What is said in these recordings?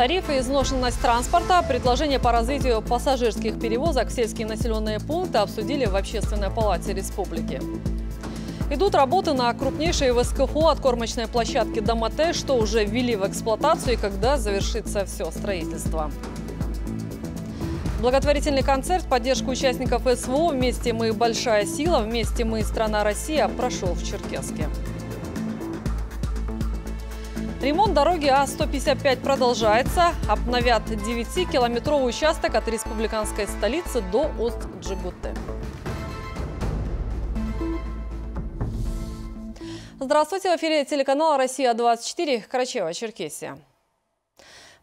Тарифы изношенность транспорта, предложения по развитию пассажирских перевозок в сельские населенные пункты обсудили в Общественной палате республики. Идут работы на крупнейшей в СКХУ откормочной площадке Домате, что уже ввели в эксплуатацию и когда завершится все строительство. Благотворительный концерт поддержку участников СВО «Вместе мы большая сила, вместе мы страна Россия» прошел в Черкесске. Ремонт дороги А-155 продолжается. Обновят 9-километровый участок от республиканской столицы до Ост-Джигуты. Здравствуйте, в эфире телеканала «Россия-24», Карачева-Черкесия.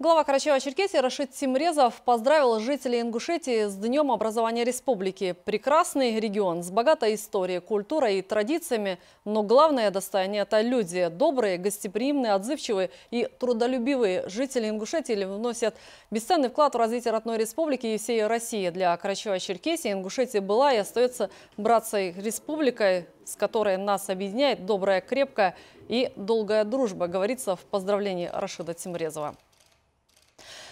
Глава Карачаева-Черкесии Рашид Тимрезов поздравил жителей Ингушетии с Днем образования республики. Прекрасный регион с богатой историей, культурой и традициями, но главное достояние – это люди. Добрые, гостеприимные, отзывчивые и трудолюбивые жители Ингушетии вносят бесценный вклад в развитие родной республики и всей России. Для Карачаева-Черкесии Ингушетия была и остается братцей республикой, с которой нас объединяет добрая, крепкая и долгая дружба, говорится в поздравлении Рашида Тимрезова.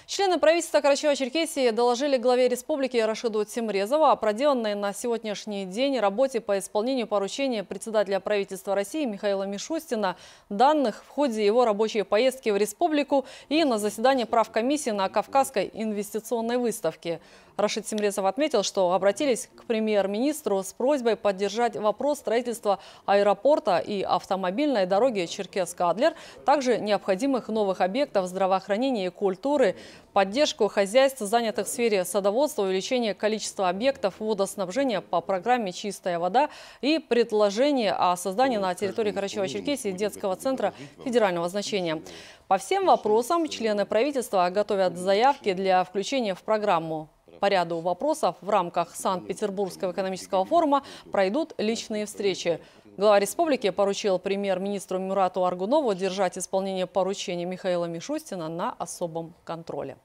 Члены правительства Карачаева-Черкесии доложили главе республики Рашиду Тимрезову о проделанной на сегодняшний день работе по исполнению поручения председателя правительства России Михаила Мишустина, данных в ходе его рабочей поездки в республику и на заседании правкомиссии на Кавказской инвестиционной выставке. Рашид Тимрезов отметил, что обратились к премьер-министру с просьбой поддержать вопрос строительства аэропорта и автомобильной дороги Черкесск-Адлер, также необходимых новых объектов здравоохранения и культуры, поддержку хозяйств, занятых в сфере садоводства, увеличение количества объектов водоснабжения по программе «Чистая вода» и предложение о создании на территории Карачева-Черкесии детского центра федерального значения. По всем вопросам члены правительства готовят заявки для включения в программу. По ряду вопросов в рамках Санкт-Петербургского экономического форума пройдут личные встречи. Глава республики поручил премьер-министру Мурату Аргунову держать исполнение поручения Михаила Мишустина на особом контроле.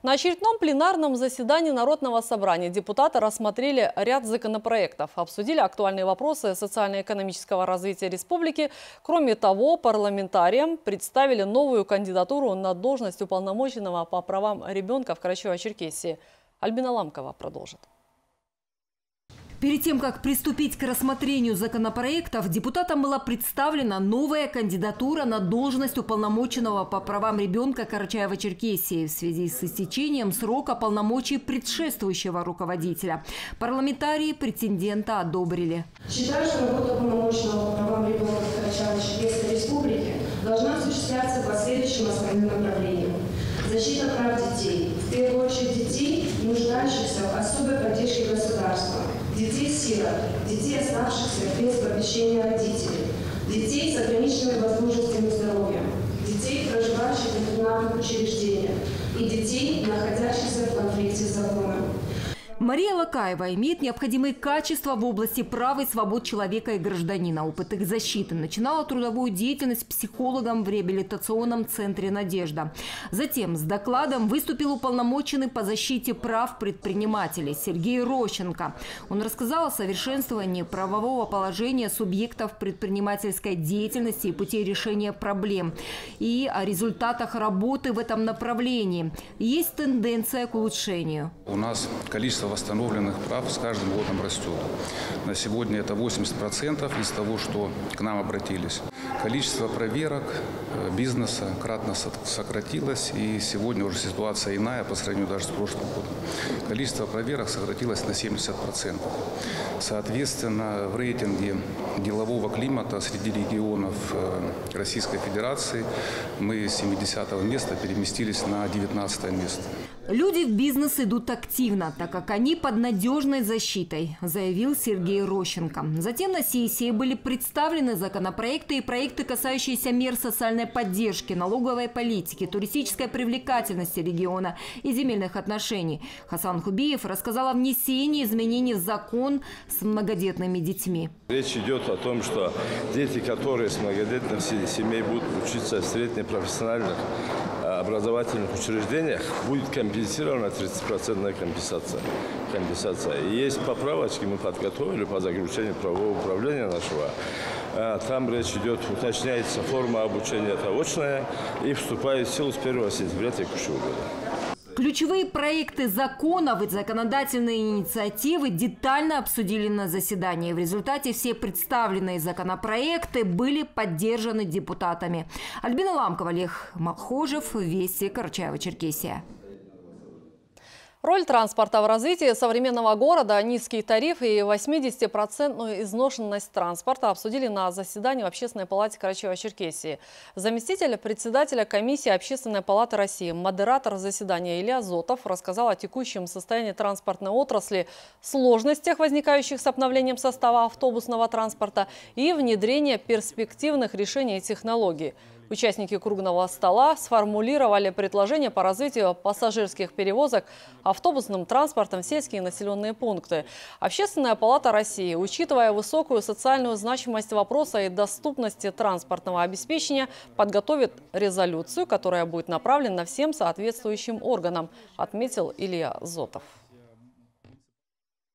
На очередном пленарном заседании Народного собрания депутаты рассмотрели ряд законопроектов, обсудили актуальные вопросы социально-экономического развития республики. Кроме того, парламентариям представили новую кандидатуру на должность уполномоченного по правам ребенка в Карачево-Черкесии. Альбина Ламкова продолжит. Перед тем, как приступить к рассмотрению законопроектов, депутатам была представлена новая кандидатура на должность уполномоченного по правам ребенка Карачаева-Черкесии в связи с истечением срока полномочий предшествующего руководителя. Парламентарии претендента одобрили. Считаю, что работа уполномоченного по правам ребенка Карачаево-Черкесской республики должна осуществляться по следующим основным направлениям. Защита прав детей. В первую очередь детей, нуждающихся в особой поддержке государства – детей-сирот, детей, оставшихся без попечения родителей, детей с ограниченными возможностями здоровья, детей, проживающих в интернатных учреждениях и детей, находящихся в конфликте с законом. Мария Лакаева имеет необходимые качества в области прав и свобод человека и гражданина, опыт их защиты. Начинала трудовую деятельность психологом в реабилитационном центре «Надежда». Затем с докладом выступил уполномоченный по защите прав предпринимателей Сергей Рощенко. Он рассказал о совершенствовании правового положения субъектов предпринимательской деятельности и путей решения проблем и о результатах работы в этом направлении. Есть тенденция к улучшению. У нас количество восстановленных прав с каждым годом растет. На сегодня это 80% из того, что к нам обратились. Количество проверок э, бизнеса кратно сократилось, и сегодня уже ситуация иная по сравнению даже с прошлым годом. Количество проверок сократилось на 70%. Соответственно, в рейтинге делового климата среди регионов э, Российской Федерации мы с 70 места переместились на 19 место. Люди в бизнес идут активно, так как они под надежной защитой, заявил Сергей Рощенко. Затем на сессии были представлены законопроекты и проекты, касающиеся мер социальной поддержки, налоговой политики, туристической привлекательности региона и земельных отношений. Хасан Хубиев рассказал о внесении изменений в закон с многодетными детьми. Речь идет о том, что дети, которые с многодетных семей будут учиться в среднепрофессиональных образовательных учреждениях будет компенсирована 30% компенсация. компенсация. И есть поправочки, мы подготовили по заключению правового управления нашего. А, там речь идет, уточняется форма обучения это очная и вступает в силу с 1 сентября текущего года. Ключевые проекты законов и законодательные инициативы детально обсудили на заседании. В результате все представленные законопроекты были поддержаны депутатами. Альбина Ламкова, Олег Малхожев, Вести, Карачаева-Черкесия. Роль транспорта в развитии современного города, низкий тариф и 80% изношенность транспорта обсудили на заседании в Общественной палате Карачева-Черкесии. Заместитель председателя комиссии Общественной палаты России, модератор заседания Илья Зотов рассказал о текущем состоянии транспортной отрасли, сложностях, возникающих с обновлением состава автобусного транспорта и внедрения перспективных решений и технологий. Участники круглого стола сформулировали предложения по развитию пассажирских перевозок автобусным транспортом в сельские населенные пункты. Общественная палата России, учитывая высокую социальную значимость вопроса и доступности транспортного обеспечения, подготовит резолюцию, которая будет направлена всем соответствующим органам, отметил Илья Зотов.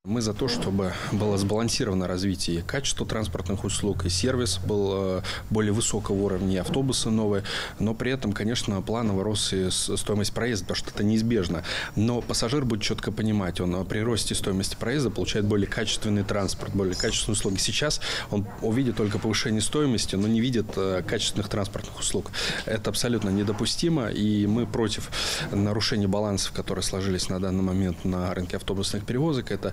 Мы за то, чтобы было сбалансировано развитие качества транспортных услуг, и сервис был э, более высокого уровня, и автобусы новые, но при этом, конечно, планово рос и стоимость проезда, потому что это неизбежно. Но пассажир будет четко понимать, он при росте стоимости проезда получает более качественный транспорт, более качественные услуги. Сейчас он увидит только повышение стоимости, но не видит э, качественных транспортных услуг. Это абсолютно недопустимо, и мы против нарушения балансов, которые сложились на данный момент на рынке автобусных перевозок. Это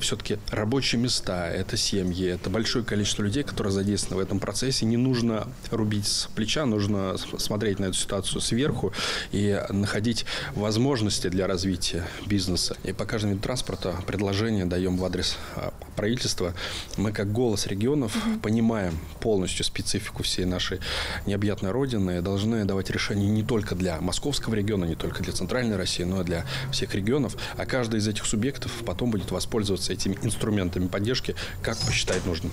все-таки рабочие места, это семьи, это большое количество людей, которые задействованы в этом процессе. Не нужно рубить с плеча, нужно смотреть на эту ситуацию сверху и находить возможности для развития бизнеса. И по каждому виду транспорта предложение даем в адрес а, правительства. Мы как голос регионов угу. понимаем полностью специфику всей нашей необъятной родины и должны давать решения не только для московского региона, не только для центральной России, но и для всех регионов. А каждый из этих субъектов потом будет воспользоваться этими инструментами поддержки, как посчитает нужным.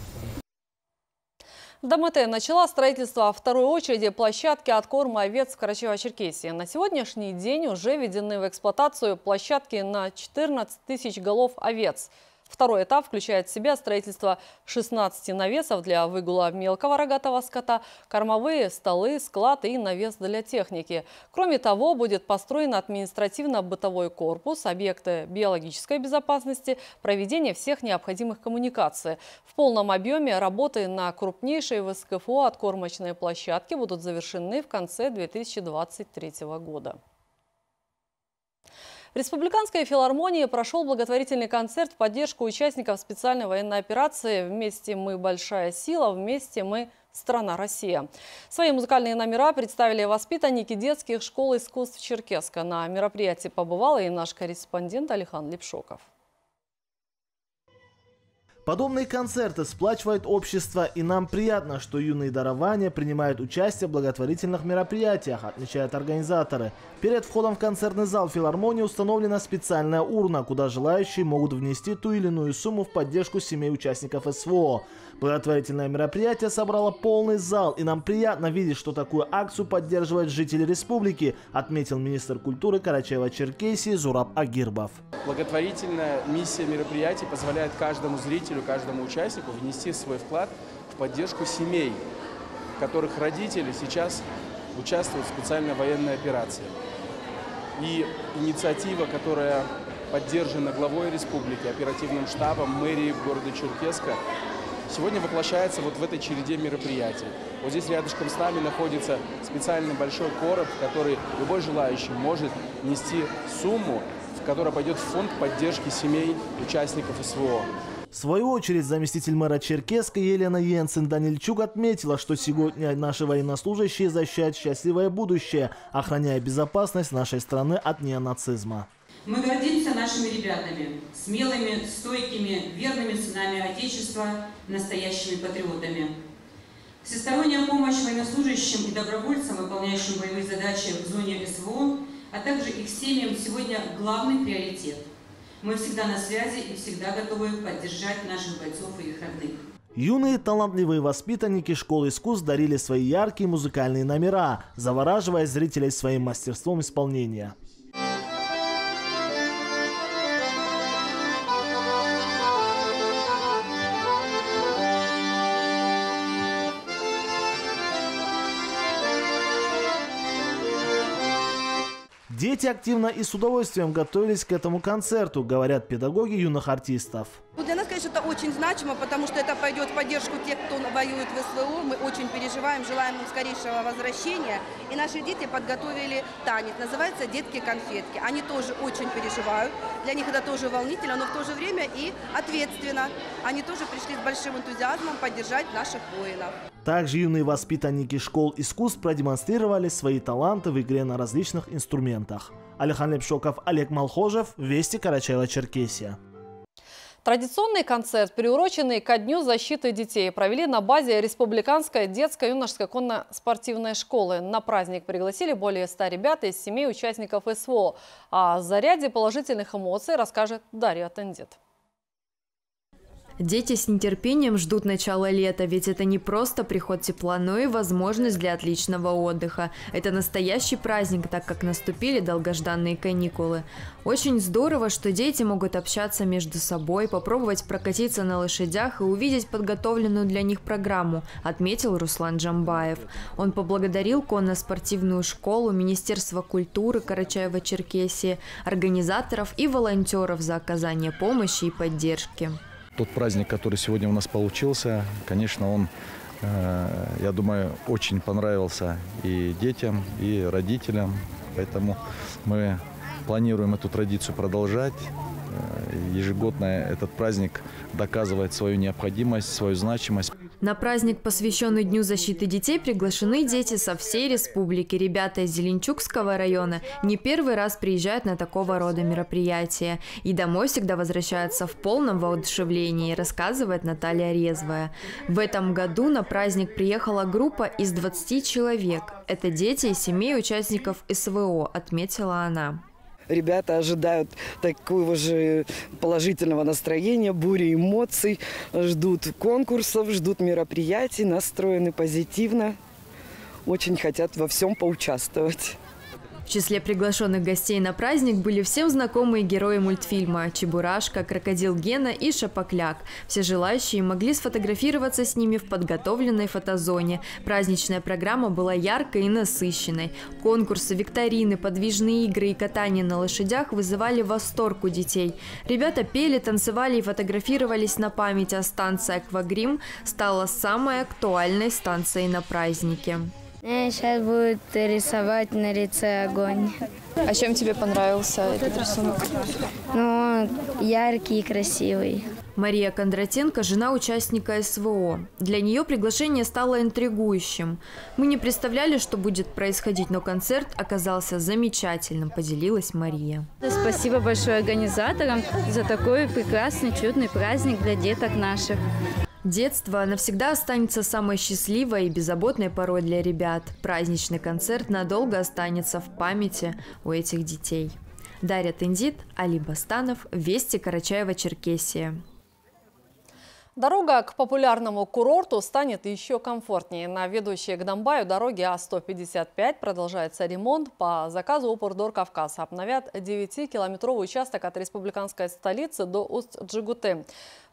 ДМТ начала строительство второй очереди площадки от корма овец в Карачево-Черкесии. На сегодняшний день уже введены в эксплуатацию площадки на 14 тысяч голов овец – Второй этап включает в себя строительство 16 навесов для выгула мелкого рогатого скота, кормовые столы, склад и навес для техники. Кроме того, будет построен административно-бытовой корпус, объекты биологической безопасности, проведение всех необходимых коммуникаций. В полном объеме работы на крупнейшей в СКФО откормочной площадке будут завершены в конце 2023 года. В Республиканской филармонии прошел благотворительный концерт в поддержку участников специальной военной операции «Вместе мы большая сила, вместе мы страна Россия». Свои музыкальные номера представили воспитанники детских школ искусств Черкеска. На мероприятии побывал и наш корреспондент Алихан Лепшоков. Подобные концерты сплачивают общество, и нам приятно, что юные дарования принимают участие в благотворительных мероприятиях, отмечают организаторы. Перед входом в концертный зал филармонии установлена специальная урна, куда желающие могут внести ту или иную сумму в поддержку семей участников СВО. Благотворительное мероприятие собрало полный зал, и нам приятно видеть, что такую акцию поддерживают жители республики, отметил министр культуры Карачаева-Черкесии Зураб Агирбов. Благотворительная миссия мероприятий позволяет каждому зрителю зрителю, каждому участнику внести свой вклад в поддержку семей, которых родители сейчас участвуют в специальной военной операции. И инициатива, которая поддержана главой республики, оперативным штабом, мэрией города Черкеска, сегодня воплощается вот в этой череде мероприятий. Вот здесь рядышком с нами находится специальный большой короб, в который любой желающий может нести сумму, которая пойдет в фонд поддержки семей участников СВО. В свою очередь, заместитель мэра Черкеска Елена Йенсен Данильчук отметила, что сегодня наши военнослужащие защищают счастливое будущее, охраняя безопасность нашей страны от неонацизма. Мы гордимся нашими ребятами, смелыми, стойкими, верными сынами Отечества, настоящими патриотами. Всесторонняя помощь военнослужащим и добровольцам, выполняющим боевые задачи в зоне СВО, а также их семьям сегодня главный приоритет – мы всегда на связи и всегда готовы поддержать наших бойцов и их родных. Юные талантливые воспитанники школы искусств дарили свои яркие музыкальные номера, завораживая зрителей своим мастерством исполнения. Дети активно и с удовольствием готовились к этому концерту, говорят педагоги юных артистов. Очень значимо, потому что это пойдет в поддержку тех, кто воюет в СВО. Мы очень переживаем, желаем им скорейшего возвращения. И наши дети подготовили танец, называется «Детки-конфетки». Они тоже очень переживают, для них это тоже волнительно, но в то же время и ответственно. Они тоже пришли с большим энтузиазмом поддержать наших воинов. Также юные воспитанники школ искусств продемонстрировали свои таланты в игре на различных инструментах. Алихан Лепшоков, Олег Малхожев, Вести Карачаева-Черкесия. Традиционный концерт, приуроченный ко Дню защиты детей, провели на базе Республиканской детско-юношеской конно-спортивной школы. На праздник пригласили более 100 ребят из семей участников СВО. О заряде положительных эмоций расскажет Дарья Тендит. Дети с нетерпением ждут начала лета, ведь это не просто приход тепла, но и возможность для отличного отдыха. Это настоящий праздник, так как наступили долгожданные каникулы. Очень здорово, что дети могут общаться между собой, попробовать прокатиться на лошадях и увидеть подготовленную для них программу, отметил Руслан Джамбаев. Он поблагодарил конно-спортивную школу, Министерство культуры Карачаева-Черкесии, организаторов и волонтеров за оказание помощи и поддержки тот праздник, который сегодня у нас получился, конечно, он, э, я думаю, очень понравился и детям, и родителям. Поэтому мы планируем эту традицию продолжать. Э, ежегодно этот праздник доказывает свою необходимость, свою значимость. На праздник, посвященный Дню защиты детей, приглашены дети со всей республики. Ребята из Зеленчукского района не первый раз приезжают на такого рода мероприятия. И домой всегда возвращаются в полном воодушевлении, рассказывает Наталья Резвая. В этом году на праздник приехала группа из 20 человек. Это дети из семей участников СВО, отметила она ребята ожидают такого же положительного настроения, бури эмоций, ждут конкурсов, ждут мероприятий, настроены позитивно, очень хотят во всем поучаствовать. В числе приглашенных гостей на праздник были всем знакомые герои мультфильма «Чебурашка», «Крокодил Гена» и «Шапокляк». Все желающие могли сфотографироваться с ними в подготовленной фотозоне. Праздничная программа была яркой и насыщенной. Конкурсы, викторины, подвижные игры и катание на лошадях вызывали восторг у детей. Ребята пели, танцевали и фотографировались на память, а станция «Аквагрим» стала самой актуальной станцией на празднике. Сейчас будет рисовать на лице огонь. А чем тебе понравился этот рисунок? Ну, яркий и красивый. Мария Кондратенко – жена участника СВО. Для нее приглашение стало интригующим. Мы не представляли, что будет происходить, но концерт оказался замечательным, поделилась Мария. Спасибо большое организаторам за такой прекрасный, чудный праздник для деток наших. Детство навсегда останется самой счастливой и беззаботной порой для ребят. Праздничный концерт надолго останется в памяти у этих детей. Дарья Тендит, Али Бастанов, Вести Карачаева-Черкесия. Дорога к популярному курорту станет еще комфортнее. На ведущей к Донбаю дороге А-155 продолжается ремонт. По заказу Упордор Кавказ обновят 9-километровый участок от республиканской столицы до Усть-Джигуты.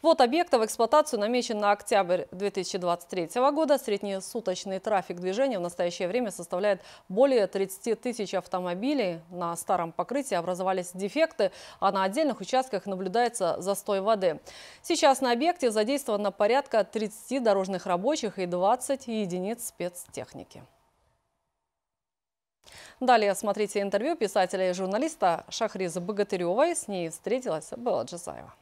Вот объекта в эксплуатацию намечен на октябрь 2023 года. Среднесуточный трафик движения в настоящее время составляет более 30 тысяч автомобилей. На старом покрытии образовались дефекты, а на отдельных участках наблюдается застой воды. Сейчас на объекте задействовано порядка 30 дорожных рабочих и 20 единиц спецтехники. Далее смотрите интервью писателя и журналиста Шахриза Богатыревой. С ней встретилась Белла Джазаева.